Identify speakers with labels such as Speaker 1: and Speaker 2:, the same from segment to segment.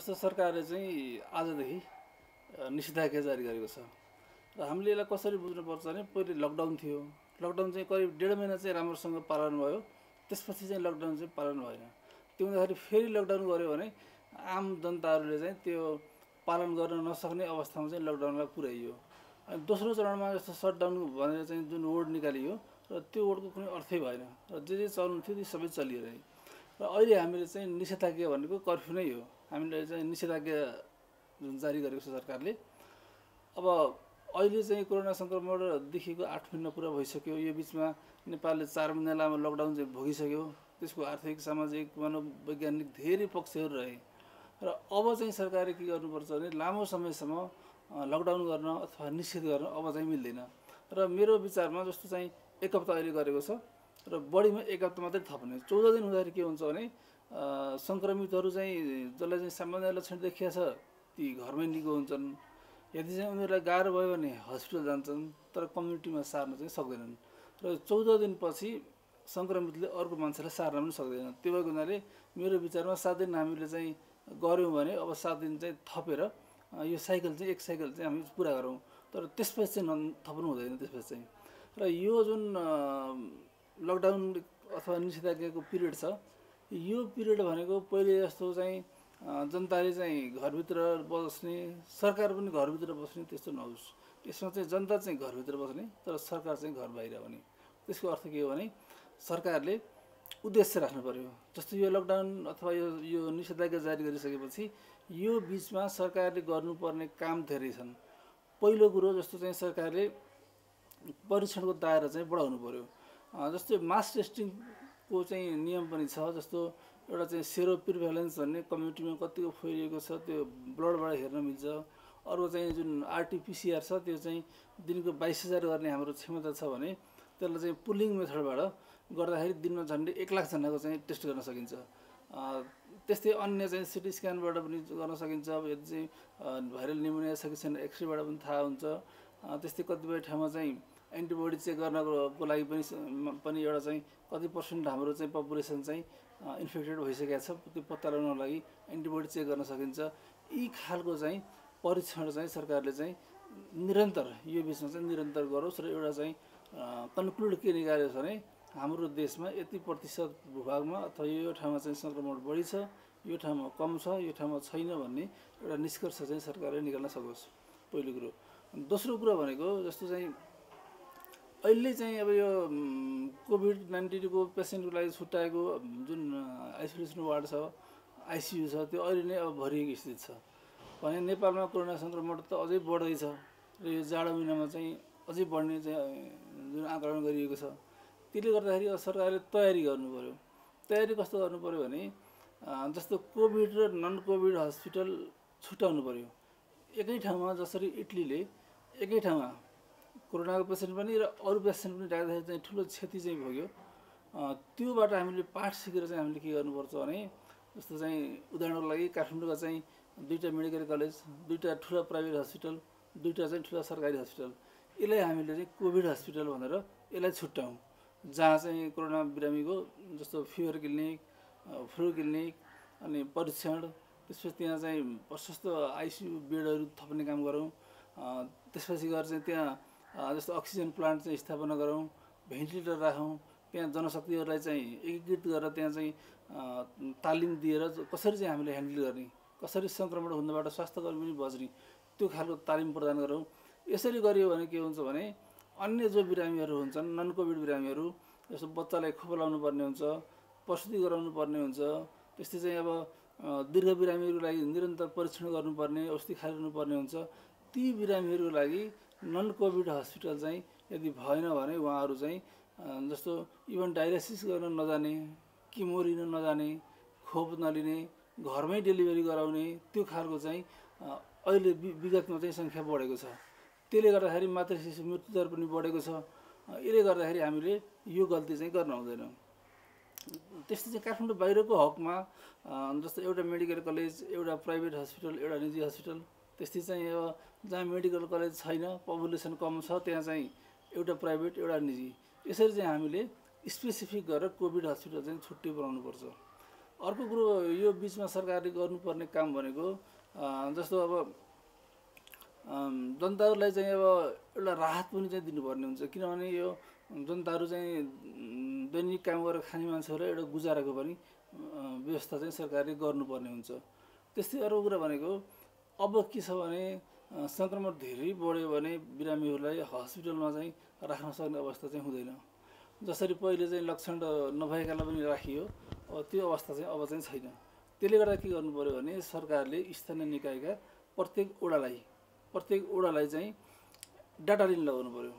Speaker 1: जस्तो सरकारले चाहिँ आजदेखि निषेधाज्ञा जारी गरेको छ। र हामीले यसलाई कसरी बुझ्नुपर्छ भने पहिले लकडाउन थियो। लकडाउन चाहिँ करिब डेढ महिना चाहिँ राम्रोसँग पालन भयो। त्यसपछि चाहिँ लकडाउन चाहिँ पालन भएन। त्यो हुँदाखेरि फेरि लकडाउन गऱ्यो भने आम जनताहरूले चाहिँ त्यो पालन गर्न नसक्ने अवस्थामा चाहिँ लकडाउनलाई पुर्याइयो अनि दोस्रो चरणमा जस्तो सटडाउन भनेर चाहिँ जुन वर्ड निकालियो र त्यो वर्डको कुनै अर्थै भएन। र जे जे चल्नु थियो ती सबै चलिरहे र अहिले हामीले चाहिँ निषेधाज्ञा भनेको कर्फ्यू नै हो। हामीले चाहिँ निषेधाज्ञा जुन जारी गरेको छ सरकारले अब अहिले चाहिँ कोरोना सङ्क्रमणदेखिको आठ महिना पुरा भइसक्यो। यो बिचमा नेपालले चार महिना लामो लकडाउन चाहिँ भोगिसक्यो। त्यसको आर्थिक सामाजिक मनोवैज्ञानिक धेरै पक्षहरू रहे। र अब चाहिँ सरकारले के गर्नुपर्छ भने लामो समयसम्म लकडाउन गर्न अथवा निषेध गर्न अब चाहिँ मिल्दैन। र मेरो विचारमा जस्तो चाहिँ एक हप्ता अहिले गरेको छ र बढीमा एक हप्ता मात्रै थप्ने चौध दिन हुँदाखेरि के हुन्छ भने सङ्क्रमितहरू चाहिँ जसलाई चाहिँ सामान्य लक्षण देखिया छ ती घरमै निको हुन्छन्। यदि चाहिँ उनीहरूलाई गाह्रो भयो भने हस्पिटल जान्छन् तर कम्युनिटीमा सार्न चाहिँ सक्दैनन्। र चौध दिनपछि सङ्क्रमितले अर्को मान्छेलाई सार्न पनि सक्दैन। त्यो भएको हुनाले मेरो विचारमा सात दिन हामीले चाहिँ गऱ्यौँ भने अब सात दिन चाहिँ थपेर यो साइकल चाहिँ एक साइकल चाहिँ हामी पुरा गरौँ। तर त्यसपछि चाहिँ न थप्नु हुँदैन त्यसपछि चाहिँ। र यो जुन लकडाउन अथवा निषेधाज्ञाको पिरियड छ यो पिरियड भनेको पहिले जस्तो चाहिँ जनताले चाहिँ घरभित्र बस्ने सरकार पनि घरभित्र बस्ने त्यस्तो नहोस्। यसमा चाहिँ जनता चाहिँ घरभित्र बस्ने तर सरकार चाहिँ घर बाहिर हुने। त्यसको अर्थ के हो भने सरकारले उद्देश्य राख्नु पऱ्यो जस्तो यो लकडाउन अथवा यो यो निषेधाज्ञा जारी गरिसकेपछि यो बिचमा सरकारले गर्नुपर्ने काम धेरै छन्। पहिलो कुरो जस्तो चाहिँ सरकारले परीक्षणको दायरा चाहिँ बढाउनु पऱ्यो जस्तै मास टेस्टिङको चाहिँ नियम पनि छ जस्तो एउटा चाहिँ सेरो प्रिभ्यालेन्स भन्ने कम्युनिटीमा कतिको फैलिएको छ त्यो ब्लडबाट हेर्न मिल्छ। अर्को चाहिँ जुन आरटिपिसिआर छ त्यो चाहिँ दिनको बाइस हजार गर्ने हाम्रो क्षमता छ भने त्यसलाई चाहिँ पुलिङ मेथडबाट गर्दाखेरि दिनमा झन्डै एक लाखजनाको चाहिँ टेस्ट गर्न सकिन्छ। त्यस्तै अन्य चाहिँ सिटी स्क्यानबाट पनि गर्न सकिन्छ। अब यदि चाहिँ भाइरल निमोनिया छ कि छैन एक्सरेबाट पनि थाहा हुन्छ। त्यस्तै कतिपय ठाउँमा चाहिँ एन्टिबडी चेक गर्नको लागि पनि पनि एउटा चाहिँ कति पर्सेन्ट हाम्रो चाहिँ पपुलेसन चाहिँ इन्फेक्टेड भइसकेको छ त्यो पत्ता लगाउनको लागि एन्टिबडी चेक गर्न सकिन्छ। यी खालको चाहिँ परीक्षण चाहिँ सरकारले चाहिँ निरन्तर यो बिचमा चाहिँ निरन्तर गरोस् र एउटा चाहिँ कन्क्लुड के निकाल्यो भने हाम्रो देशमा यति प्रतिशत भूभागमा अथवा यो ठाउँमा चाहिँ सङ्क्रमण बढी छ यो ठाउँमा कम छ यो ठाउँमा छैन भन्ने एउटा निष्कर्ष चाहिँ सरकारले निकाल्न सकोस्। पहिलो कुरो। दोस्रो कुरो भनेको जस्तो चाहिँ अहिले चाहिँ अब यो कोभिड नाइन्टिनको पेसेन्टको लागि छुट्याएको जुन आइसोलेसन वार्ड छ आइसियु छ त्यो अहिले नै अब भरिएको स्थिति छ। भने नेपालमा कोरोना सङ्क्रमण त अझै बढ्दैछ र यो जाडो महिनामा चाहिँ अझै बढ्ने चाहिँ जुन आकलन गरिएको छ त्यसले गर्दाखेरि सरकारले तयारी पऱ्यो तयारी कस्तो पऱ्यो भने जस्तो कोभिड र नन कोभिड हस्पिटल छुट्याउनु पऱ्यो एकै ठाउँमा जसरी इटलीले एकै ठाउँमा कोरोनाको पेसेन्ट पनि र अरू पेसेन्ट पनि राख्दाखेरि चाहिँ ठुलो क्षति चाहिँ भोग्यो। त्योबाट हामीले पाठ सिकेर चाहिँ हामीले के गर्नुपर्छ भने जस्तो चाहिँ उदाहरणको लागि काठमाडौँका चाहिँ दुईवटा मेडिकल कलेज दुईवटा ठुला प्राइभेट हस्पिटल दुईवटा चाहिँ ठुला सरकारी हस्पिटल। यसलाई हामीले चाहिँ कोभिड हस्पिटल भनेर यसलाई छुट्याउँ जहाँ चाहिँ कोरोना बिरामीको जस्तो फिभर क्लिनिक फ्लू क्लिनिक अनि परीक्षण त्यसपछि त्यहाँ चाहिँ प्रशस्त आइसियु बेडहरू थप्ने काम गरौँ। त्यसपछि गएर चाहिँ त्यहाँ जस्तो अक्सिजन प्लान्ट चाहिँ स्थापना गरौँ भेन्टिलेटर राखौँ त्यहाँ जनशक्तिहरूलाई चाहिँ एकीकृत गरेर त्यहाँ चाहिँ तालिम दिएर कसरी चाहिँ हामीले ह्यान्डल गर्ने कसरी सङ्क्रमण हुनबाट स्वास्थ्यकर्मी पनि बच्ने त्यो खालको तालिम प्रदान गरौँ। यसरी गरियो भने के हुन्छ भने अन्य जो बिरामीहरू हुन्छन् नन कोभिड बिरामीहरू जस्तो बच्चालाई खोप लाउनु पर्ने हुन्छ प्रसुति गराउनु पर्ने हुन्छ त्यस्तै चाहिँ अब दीर्घ बिरामीहरूको लागि निरन्तर परीक्षण गर्नुपर्ने औषधि खाइरहनु पर्ने हुन्छ ती बिरामीहरूको लागि नन कोभिड हस्पिटल चाहिँ यदि भएन भने उहाँहरू चाहिँ जस्तो इभन डायलाइसिस गर्न नजाने किमो लिन नजाने खोप नलिने घरमै डेलिभरी गराउने त्यो खालको चाहिँ अहिले विगतमा चाहिँ सङ्ख्या बढेको छ। त्यसले गर्दाखेरि मातृ शिशु मृत्यु दर पनि बढेको छ। यसले गर्दाखेरि हामीले यो गल्ती चाहिँ गर्न हुँदैन। त्यस्तै चाहिँ काठमाडौँ बाहिरको हकमा जस्तो एउटा मेडिकल कलेज एउटा प्राइभेट हस्पिटल एउटा निजी हस्पिटल त्यस्तै चाहिँ अब जहाँ मेडिकल कलेज छैन पपुलेसन कम छ त्यहाँ चाहिँ एउटा प्राइभेट एउटा निजी। यसरी चाहिँ हामीले स्पेसिफिक गरेर कोभिड हस्पिटल चाहिँ छुट्टै बनाउनुपर्छ अर्को कुरो यो बिचमा सरकारले गर्नुपर्ने काम भनेको जस्तो अब जनताहरूलाई चाहिँ अब एउटा राहत पनि चाहिँ दिनुपर्ने हुन्छ। किनभने यो जनताहरू चाहिँ दैनिक काम गरेर खाने मान्छेहरूलाई एउटा गुजाराको पनि व्यवस्था चाहिँ सरकारले गर्नुपर्ने हुन्छ। त्यस्तै अर्को कुरा भनेको अब के छ भने सङ्क्रमण धेरै बढ्यो भने बिरामीहरूलाई हस्पिटलमा चाहिँ राख्न सक्ने अवस्था चाहिँ हुँदैन। जसरी पहिले चाहिँ लक्षण नभएकालाई पनि राखियो अब त्यो अवस्था चाहिँ अब चाहिँ छैन। त्यसले गर्दा के गर्नु पऱ्यो भने सरकारले स्थानीय निकायका प्रत्येक ओडालाई प्रत्येक ओडालाई चाहिँ डाटा लिन लगाउनु पऱ्यो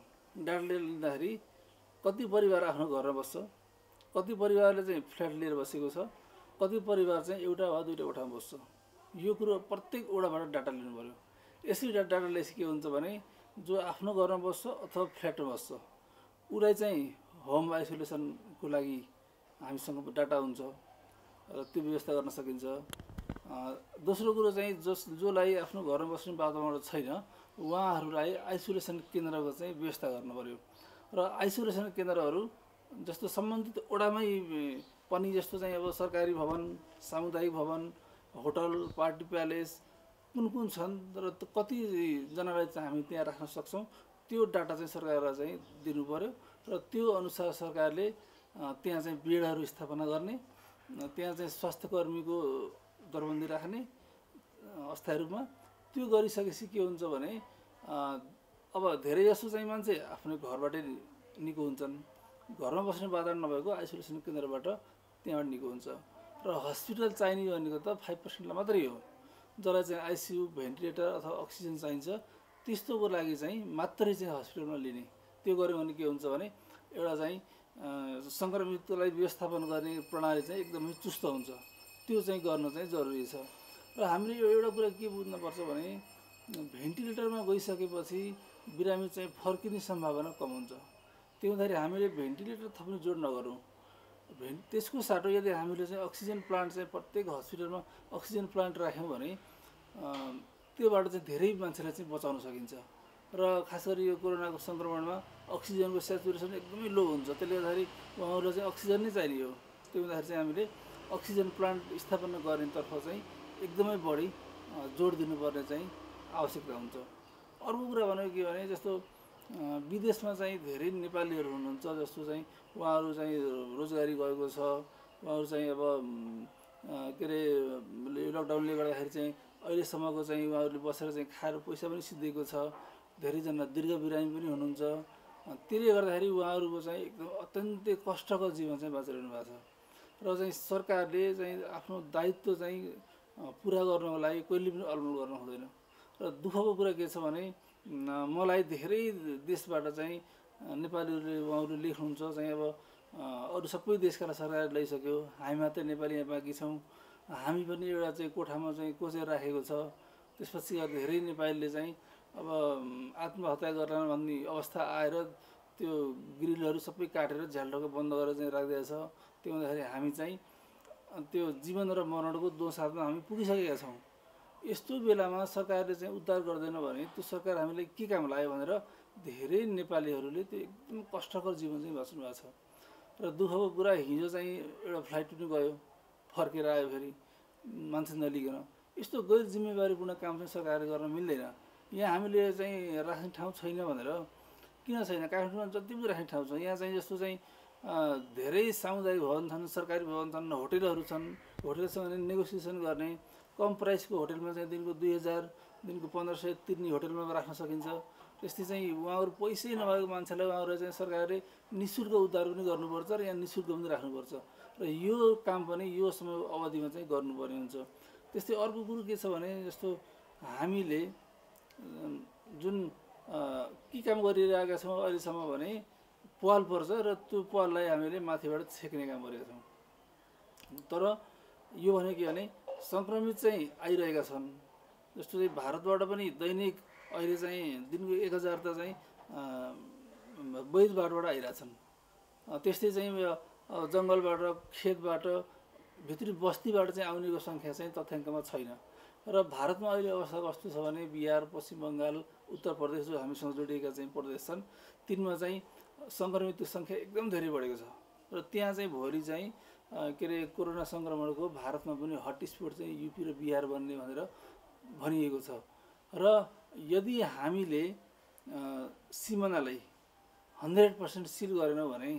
Speaker 1: डाटा लिँदाखेरि कति परिवार आफ्नो घरमा बस्छ कति परिवारले चाहिँ फ्ल्याट लिएर बसेको छ कति परिवार चाहिँ एउटा वा दुइटा कोठामा बस्छ। यो कुरो प्रत्येक ओडाबाट डाटा लिनु पऱ्यो यसरी डाटा लिएपछि के हुन्छ भने जो आफ्नो घरमा बस्छ अथवा फ्ल्याटमा बस्छ उसलाई चाहिँ होम आइसोलेसनको लागि हामीसँग डाटा हुन्छ र त्यो व्यवस्था गर्न सकिन्छ। दोस्रो कुरो चाहिँ जस जसलाई आफ्नो घरमा बस्ने वातावरण छैन उहाँहरूलाई आइसोलेसन केन्द्रको चाहिँ व्यवस्था गर्नु पऱ्यो र आइसोलेसन केन्द्रहरू जस्तो सम्बन्धित ओडामै पनि जस्तो चाहिँ अब सरकारी भवन सामुदायिक भवन होटल पार्टी प्यालेस कुन कुन छन् र कतिजनालाई चाहिँ हामी त्यहाँ राख्न सक्छौँ त्यो डाटा चाहिँ सरकारलाई चाहिँ दिनु पऱ्यो र त्यो अनुसार सरकारले त्यहाँ चाहिँ बेडहरू स्थापना गर्ने त्यहाँ चाहिँ स्वास्थ्य कर्मीको दरबन्दी राख्ने अस्थायी रूपमा त्यो गरिसकेपछि के हुन्छ भने अब धेरै जसो चाहिँ मान्छे आफ्नो घरबाटै निको हुन्छन्। घरमा बस्ने वातावरण नभएको आइसोलेसन केन्द्रबाट त्यहाँबाट निको हुन्छ। र हस्पिटल चाहिने भनेको त फाइभ पर्सेन्टलाई मात्रै हो। जसलाई चाहिँ आइसियु भेन्टिलेटर अथवा अक्सिजन चाहिन्छ त्यस्तोको लागि चाहिँ मात्रै चाहिँ हस्पिटलमा लिने। त्यो गऱ्यो भने के हुन्छ भने एउटा चाहिँ सङ्क्रमितलाई व्यवस्थापन गर्ने प्रणाली चाहिँ एकदमै चुस्त हुन्छ। त्यो चाहिँ गर्न चाहिँ जरुरी छ। र हामीले यो एउटा कुरा के बुझ्नुपर्छ भने भेन्टिलेटरमा गइसकेपछि बिरामी चाहिँ फर्किने सम्भावना कम हुन्छ। त्यो हुँदाखेरि हामीले भेन्टिलेटर थप्ने जोड नगरौँ। त्यसको साटो यदि हामीले चाहिँ अक्सिजन प्लान्ट चाहिँ प्रत्येक हस्पिटलमा अक्सिजन प्लान्ट राख्यौँ भने त्योबाट चाहिँ धेरै मान्छेलाई चाहिँ बचाउन सकिन्छ। र खास गरी यो कोरोनाको सङ्क्रमणमा अक्सिजनको सेचुरेसन एकदमै लो हुन्छ। त्यसले गर्दाखेरि उहाँहरूलाई चाहिँ अक्सिजन नै चाहिने हो। त्यो हुँदाखेरि चाहिँ हामीले अक्सिजन प्लान्ट स्थापना गर्नेतर्फ चाहिँ एकदमै बढी जोड दिनुपर्ने चाहिँ आवश्यकता हुन्छ। अर्को कुरा भनेको के भने जस्तो विदेशमा चाहिँ धेरै नेपालीहरू हुनुहुन्छ जस्तो चाहिँ उहाँहरू चाहिँ रोजगारी गएको छ। उहाँहरू चाहिँ अब के अरे लकडाउनले गर्दाखेरि चाहिँ अहिलेसम्मको चाहिँ उहाँहरूले बसेर चाहिँ खाएर पैसा पनि सिद्धिएको छ। धेरैजना दीर्घ बिरामी पनि हुनुहुन्छ। त्यसले गर्दाखेरि उहाँहरूको चाहिँ एकदम अत्यन्तै कष्टको जीवन चाहिँ बाँचिरहनु भएको छ। र चाहिँ सरकारले चाहिँ आफ्नो दायित्व चाहिँ पुरा गर्नको लागि कहिले पनि अलमल गर्नु हुँदैन। र दुःखको कुरा के छ भने मलाई धेरै देशबाट चाहिँ नेपालीहरूले उहाँहरू लेख्नुहुन्छ चाहिँ अब अरू सबै देशका सरकारले लैसक्यो हामी मात्रै नेपाली यहाँ बाँकी छौँ। हामी पनि एउटा चाहिँ कोठामा चाहिँ कोचेर राखेको छ। त्यसपछि धेरै नेपालीले चाहिँ अब आत्महत्या गर्न भन्ने अवस्था आएर त्यो ग्रिलहरू सबै काटेर झ्यालटोको बन्द गरेर चाहिँ राखिदिएको छ। त्यो हुँदाखेरि हामी चाहिँ त्यो जीवन र मरणको हातमा हामी पुगिसकेका छौँ। यस्तो बेलामा सरकारले चाहिँ उद्धार गर्दैन भने त्यो सरकार हामीले के काम लाग्यो भनेर धेरै नेपालीहरूले त्यो एकदम कष्टकर जीवन चाहिँ बाँच्नु भएको छ। र दुःखको कुरा हिजो चाहिँ एउटा फ्लाइट पनि गयो फर्केर आयो फेरि मान्छे नलिकन यस्तो गैर जिम्मेवारीपूर्ण काम चाहिँ सरकारले गर्न मिल्दैन। यहाँ हामीले चाहिँ राख्ने ठाउँ छैन भनेर किन छैन? काठमाडौँमा जति पनि राख्ने ठाउँ छ यहाँ चाहिँ जस्तो चाहिँ धेरै सामुदायिक भवन छन् सरकारी भवन छन् होटेलहरू छन् होटेलसँग नेगोसिएसन गर्ने कम प्राइसको होटेलमा चाहिँ दिनको दुई हजार दिनको पन्ध्र सय तिर्ने होटेलमा राख्न सकिन्छ। त्यस्तै चाहिँ उहाँहरू पैसै नभएको मान्छेलाई उहाँहरू चाहिँ सरकारले नि शुल्क उद्धार पनि गर्नुपर्छ र यहाँ नि शुल्क पनि राख्नुपर्छ। र यो काम पनि यो समय अवधिमा चाहिँ गर्नुपर्ने हुन्छ। त्यस्तै अर्को कुरो के छ भने जस्तो हामीले जुन के काम गरिरहेका छौँ अहिलेसम्म भने पाल पर्छ र त्यो पाललाई हामीले माथिबाट छेक्ने काम गरेका छौँ। तर यो भने के भने सङ्क्रमित चाहिँ आइरहेका छन्। जस्तो चाहिँ भारतबाट पनि दैनिक अहिले चाहिँ दिनको एक हजार त चाहिँ वैधबाटबाट आइरहेछन् त्यस्तै चाहिँ जङ्गलबाट खेतबाट भित्री बस्तीबाट चाहिँ आउनेको सङ्ख्या चाहिँ तथ्याङ्कमा छैन। र भारतमा अहिले अवस्था कस्तो छ भने बिहार पश्चिम बङ्गाल उत्तर प्रदेश जो हामीसँग जोडिएका चाहिँ प्रदेश छन् तिनमा चाहिँ सङ्क्रमितको सङ्ख्या एकदम धेरै बढेको छ। र त्यहाँ चाहिँ भोलि चाहिँ के अरे कोरोना सङ्क्रमणको भारतमा पनि हटस्पट चाहिँ युपी र बिहार बन्ने भनेर भनिएको छ। र यदि हामीले सिमानालाई हन्ड्रेड पर्सेन्ट सिल गरेनौँ भने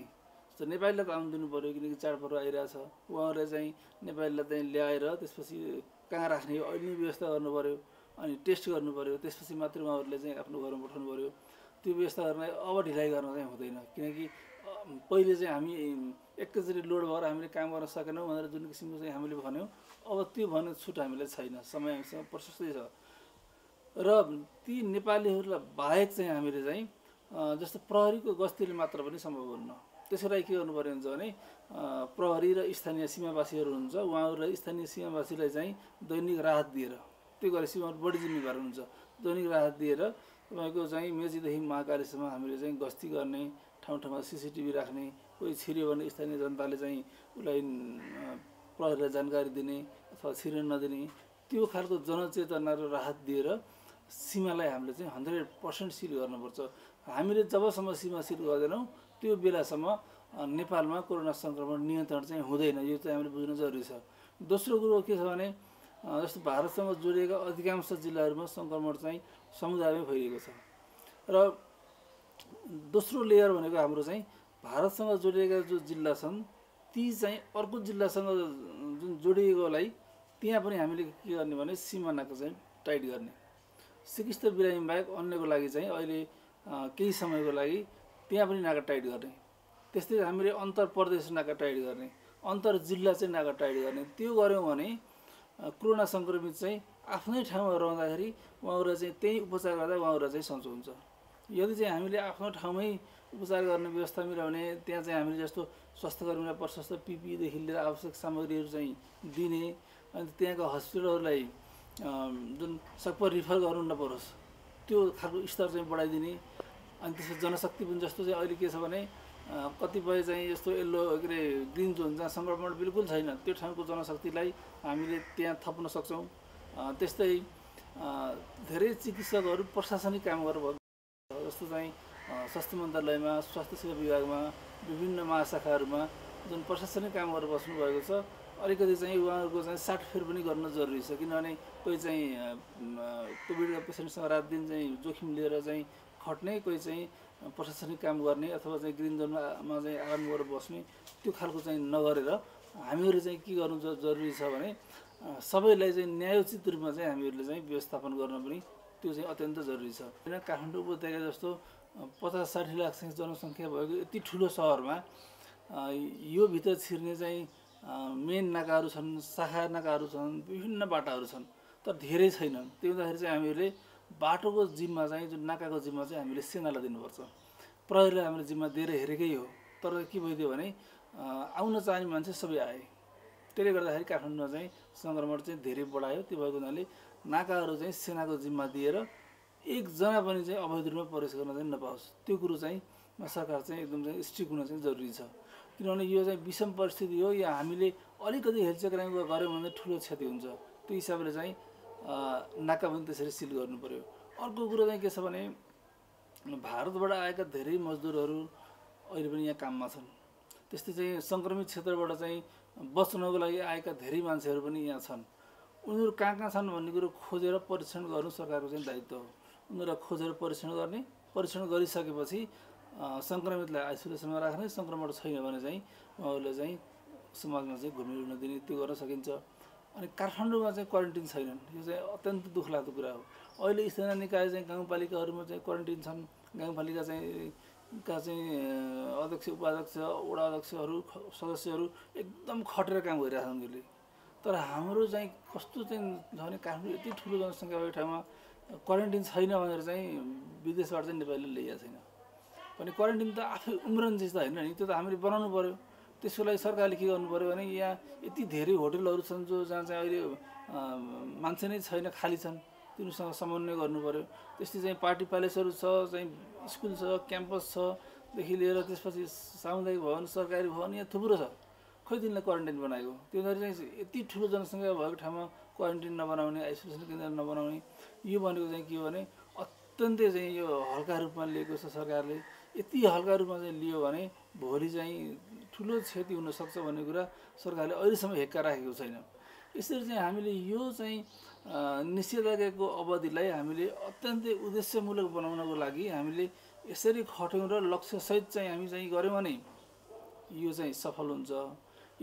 Speaker 1: जस्तो नेपालीलाई त आउनु दिनु पऱ्यो किनकि चाडपर्व आइरहेछ। उहाँहरूले चाहिँ नेपालीलाई चाहिँ ल्याएर त्यसपछि कहाँ राख्ने अहिले व्यवस्था गर्नु पऱ्यो अनि टेस्ट पऱ्यो त्यसपछि मात्रै उहाँहरूले चाहिँ आफ्नो घरमा पठाउनु पऱ्यो त्यो व्यवस्था गर्न अब ढिलाइ गर्न चाहिँ हुँदैन। किनकि पहिले चाहिँ हामी एकैचोटि लोड भएर हामीले काम गर्न सकेनौँ भनेर जुन किसिमको चाहिँ हामीले भन्यौँ अब त्यो भन्ने छुट हामीलाई छैन समय हामीसँग प्रशस्तै छ। र ती नेपालीहरूलाई बाहेक चाहिँ हामीले चाहिँ जस्तो प्रहरीको गस्तीले मात्र पनि सम्भव हुन्न। त्यसको लागि के गर्नु पर्ने हुन्छ भने प्रहरी र स्थानीय सीमावासीहरू हुन्छ उहाँहरूलाई स्थानीय सीमावासीलाई चाहिँ दैनिक राहत दिएर त्यो गरेपछि उहाँहरू बढी जिम्मेवार हुनुहुन्छ। दैनिक राहत दिएर तपाईँको चाहिँ मेचीदेखि महाकालीसम्म हामीले चाहिँ गस्ती गर्ने ठाउँ ठाउँमा सिसिटिभी राख्ने कोही छिर्यो भने स्थानीय जनताले चाहिँ उसलाई प्रहरीलाई जानकारी दिने अथवा छिर्न नदिने त्यो खालको जनचेतना र राहत दिएर सीमालाई हामीले चाहिँ हन्ड्रेड पर्सेन्ट सिल गर्नुपर्छ। हामीले जबसम्म सीमा सिल गर्दैनौँ त्यो बेलासम्म नेपालमा कोरोना सङ्क्रमण नियन्त्रण चाहिँ हुँदैन। यो चाहिँ हामीले बुझ्नु जरुरी छ। दोस्रो कुरो के छ भने जस्तो भारतसँग जोडिएका अधिकांश जिल्लाहरूमा सङ्क्रमण चाहिँ समुदायमै फैलिएको छ। र दोस्रो लेयर भनेको हाम्रो चाहिँ भारतसँग जोडिएका जो जिल्ला छन् ती चाहिँ अर्को जिल्लासँग जुन जोडिएकोलाई त्यहाँ पनि हामीले के गर्ने भने सिमानाको चाहिँ टाइट गर्ने। सिकिस्त बिरामी बाहेक अन्यको लागि चाहिँ अहिले केही समयको लागि त्यहाँ पनि नाका टाइट गर्ने। त्यस्तै हामीले अन्तर प्रदेश नाका टाइट गर्ने अन्तर जिल्ला चाहिँ नाका टाइट गर्ने। त्यो गऱ्यौँ भने कोरोना सङ्क्रमित चाहिँ आफ्नै ठाउँमा रहँदाखेरि उहाँहरू चाहिँ त्यही उपचार गर्दा उहाँहरू चाहिँ सन्चो हुन्छ। यदि चाहिँ हामीले आफ्नो ठाउँमै उपचार गर्ने व्यवस्था मिलाउने त्यहाँ चाहिँ हामीले जस्तो स्वास्थ्य कर्मीलाई प्रशस्त पिपीदेखि लिएर आवश्यक सामग्रीहरू चाहिँ दिने अनि त्यहाँको हस्पिटलहरूलाई जुन सबै रिफर गर्नु नपरोस् त्यो खालको स्तर चाहिँ बढाइदिने अनि त्यसपछि जनशक्ति पनि जस्तो चाहिँ अहिले के छ भने कतिपय चाहिँ यस्तो यल्लो के अरे ग्रिन जोन जहाँ सङ्क्रमण बिल्कुल छैन त्यो ठाउँको जनशक्तिलाई हामीले त्यहाँ थप्न सक्छौँ। त्यस्तै धेरै चिकित्सकहरू प्रशासनिक काम गर्नुभएको जस्तो चाहिँ स्वास्थ्य मन्त्रालयमा स्वास्थ्य सेवा विभागमा विभिन्न महाशाखाहरूमा जुन प्रशासनिक काम गरेर बस्नुभएको छ अलिकति चाहिँ उहाँहरूको चाहिँ साटफेर पनि गर्न जरुरी छ। किनभने कोही चाहिँ कोभिडका पेसेन्टसँग रात दिन चाहिँ जोखिम लिएर चाहिँ खट्ने कोही चाहिँ प्रशासनिक काम गर्ने अथवा चाहिँ ग्रिन जोनमा चाहिँ आराम गरेर बस्ने त्यो खालको चाहिँ नगरेर हामीहरू चाहिँ के गर्नु जरुरी छ भने सबैलाई चाहिँ न्यायोचित रूपमा चाहिँ हामीहरूले चाहिँ व्यवस्थापन गर्न पनि त्यो चाहिँ अत्यन्त जरुरी छ। होइन काठमाडौँ उपत्यका जस्तो पचास साठी लाख चाहिँ जनसङ्ख्या भएको यति ठुलो सहरमा यो भित्र छिर्ने चाहिँ मेन नाकाहरू छन् शाखा नाकाहरू छन् विभिन्न बाटाहरू छन् तर धेरै छैनन्। त्यो हुँदाखेरि चाहिँ हामीहरूले बाटोको जिम्मा चाहिँ जुन नाकाको जिम्मा चाहिँ हामीले सेनालाई दिनुपर्छ। प्रहरीलाई हामीले जिम्मा दिएर हेरेकै हो। तर के भइदियो भने आउन चाहने मान्छे सबै आए। त्यसले गर्दाखेरि काठमाडौँमा चाहिँ सङ्क्रमण चाहिँ धेरै बढायो। त्यो भएको हुनाले नाकाहरू चाहिँ सेनाको जिम्मा दिएर एकजना पनि चाहिँ अवैध रूपमा प्रवेश गर्न चाहिँ नपाओस्। त्यो कुरो चाहिँ सरकार चाहिँ एकदम चाहिँ स्ट्रिक हुन चाहिँ जरुरी छ। किनभने यो चाहिँ विषम परिस्थिति हो या हामीले अलिकति हेलचेक्राइ गऱ्यौँ भने ठुलो क्षति हुन्छ। त्यो हिसाबले चाहिँ नाका पनि त्यसरी सिल गर्नु पऱ्यो अर्को कुरो चाहिँ के छ भने भारतबाट आएका धेरै मजदुरहरू अहिले पनि यहाँ काममा छन्। त्यस्तै चाहिँ सङ्क्रमित क्षेत्रबाट चाहिँ बच्नको लागि आएका धेरै मान्छेहरू पनि यहाँ छन्। उनीहरू कहाँ कहाँ छन् भन्ने कुरो खोजेर परीक्षण गर्नु सरकारको चाहिँ दायित्व हो। उनीहरूलाई खोजेर परीक्षण गर्ने परीक्षण गरिसकेपछि सङ्क्रमितलाई आइसोलेसनमा राख्ने सङ्क्रमण छैन भने चाहिँ उहाँहरूले चाहिँ समाजमा चाहिँ घुमिरहन दिने त्यो गर्न सकिन्छ। अनि काठमाडौँमा चाहिँ क्वारेन्टिन छैनन्। यो चाहिँ अत्यन्त दुःख लाग्दो कुरा हो। अहिले स्थानीय निकाय चाहिँ गाउँपालिकाहरूमा चाहिँ क्वारेन्टिन छन्। गाउँपालिका चाहिँ का चाहिँ अध्यक्ष उपाध्यक्ष वडा अध्यक्षहरू सदस्यहरू एकदम खटेर काम गरिरहेछन् उनीहरूले। तर हाम्रो चाहिँ कस्तो चाहिँ भने काठमाडौँ यति ठुलो जनसङ्ख्या भएको ठाउँमा क्वारेन्टिन छैन भनेर चाहिँ विदेशबाट चाहिँ नेपालीले ल्याएको छैन। भने क्वारेन्टिन त आफै उम्रन चाहिँ त होइन नि त्यो त हामीले बनाउनु पऱ्यो त्यसको लागि सरकारले के गर्नु पऱ्यो भने यहाँ यति धेरै होटलहरू छन् जो जहाँ चाहिँ अहिले मान्छे नै छैन खाली छन् तिनीहरूसँग समन्वय गर्नु पऱ्यो त्यस्तै चाहिँ पार्टी प्यालेसहरू छ चाहिँ स्कुल छ क्याम्पस छदेखि लिएर त्यसपछि सामुदायिक भवन सरकारी भवन यहाँ थुप्रो छ। खै तिनीलाई क्वारेन्टाइन बनाएको त्यो चाहिँ यति ठुलो जनसङ्ख्या भएको ठाउँमा क्वारेन्टाइन नबनाउने आइसोलेसन केन्द्र नबनाउने यो भनेको चाहिँ के हो भने अत्यन्तै चाहिँ यो हल्का रूपमा लिएको छ सरकारले। यति हल्का रूपमा चाहिँ लियो भने भोलि चाहिँ ठुलो क्षति हुनसक्छ भन्ने कुरा सरकारले अहिलेसम्म हेक्का राखेको छैन। यसरी चाहिँ हामीले यो चाहिँ निषेधाज्ञाको अवधिलाई हामीले अत्यन्तै उद्देश्यमूलक बनाउनको लागि हामीले यसरी खट्यौँ र लक्ष्यसहित चाहिँ हामी चाहिँ गऱ्यौँ भने यो चाहिँ सफल हुन्छ।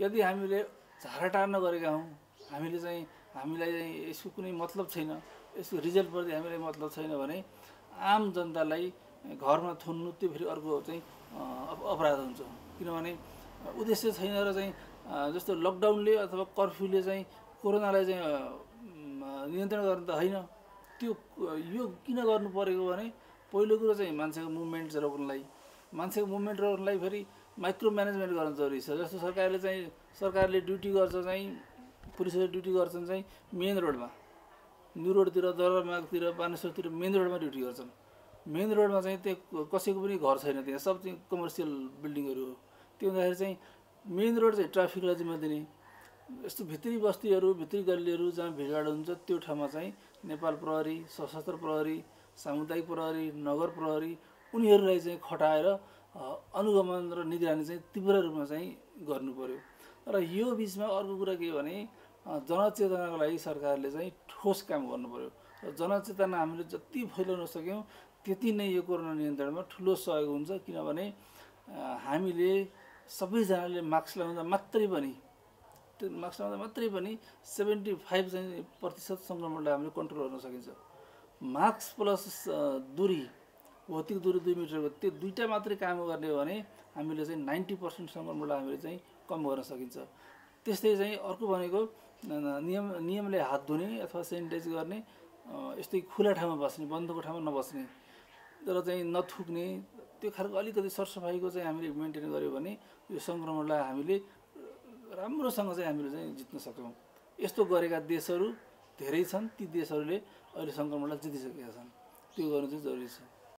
Speaker 1: यदि हामीले झारा टार्न गरेका हौँ हामीले चाहिँ हामीलाई चाहिँ यसको कुनै मतलब छैन यसको रिजल्टप्रति हामीलाई मतलब छैन भने आम जनतालाई घरमा थुन्नु त्यो फेरि अर्को चाहिँ अपराध हुन्छ। किनभने उद्देश्य छैन र चाहिँ जस्तो लकडाउनले अथवा कर्फ्युले चाहिँ कोरोनालाई चाहिँ नियन्त्रण गर्नु त होइन। त्यो यो किन गर्नु परेको भने पहिलो कुरो चाहिँ मान्छेको मुभमेन्ट रोक्नलाई मान्छेको मुभमेन्ट रोक्नलाई फेरि माइक्रो म्यानेजमेन्ट गर्न जरुरी छ। जस्तो सरकारले चाहिँ सरकारले ड्युटी गर्छ चाहिँ पुलिसले ड्युटी गर्छन् चाहिँ मेन रोडमा। न्यु रोडतिर दरबारमागतिर बानेश्वरतिर मेन रोडमा ड्युटी गर्छन्। मेन रोडमा चाहिँ त्यो कसैको पनि घर छैन त्यहाँ। सब चाहिँ कमर्सियल बिल्डिङहरू हो। त्यो हुँदाखेरि चाहिँ मेन रोड चाहिँ ट्राफिकलाई जिम्मा दिने। यस्तो भित्री बस्तीहरू भित्री गल्लीहरू जहाँ भिडभाड हुन्छ त्यो ठाउँमा चाहिँ नेपाल प्रहरी सशस्त्र प्रहरी सामुदायिक प्रहरी नगर प्रहरी उनीहरूलाई चाहिँ खटाएर अनुगमन र निगरानी चाहिँ तीव्र रूपमा चाहिँ गर्नु पर्यो। र यो बिचमा अर्को कुरा के भने जनचेतनाको लागि सरकारले चाहिँ ठोस काम गर्नु पर्यो। र जनचेतना हामीले जति फैलाउन सक्यौँ त्यति नै यो कोरोना नियन्त्रणमा ठुलो सहयोग हुन्छ किनभने हामीले सबैजनाले मास्क लगाउँदा मात्रै पनि त्यो मास्क लगाउँदा मात्रै पनि सेभेन्टी फाइभ चाहिँ प्रतिशत सङ्क्रमणलाई हामीले कन्ट्रोल गर्न सकिन्छ। मास्क प्लस दुरी भौतिक दूरी दुई मिटरको त्यो दुइटा मात्रै काम गर्ने हो भने हामीले चाहिँ नाइन्टी पर्सेन्ट सङ्क्रमणलाई हामीले चाहिँ कम गर्न सकिन्छ। त्यस्तै चाहिँ अर्को भनेको नियम नियमले हात धुने अथवा सेनिटाइज गर्ने यस्तै खुला ठाउँमा बस्ने बन्दको ठाउँमा नबस्ने तर चाहिँ नथुक्ने त्यो खालको अलिकति सरसफाइको चाहिँ हामीले मेन्टेन गऱ्यो भने यो सङ्क्रमणलाई हामीले राम्रोसँग चाहिँ हामीले चाहिँ जित्न सक्छौँ यस्तो गरेका देशहरू धेरै छन् ती देशहरूले अहिले सङ्क्रमणलाई जितिसकेका छन्। त्यो गर्नु चाहिँ जरुरी छ।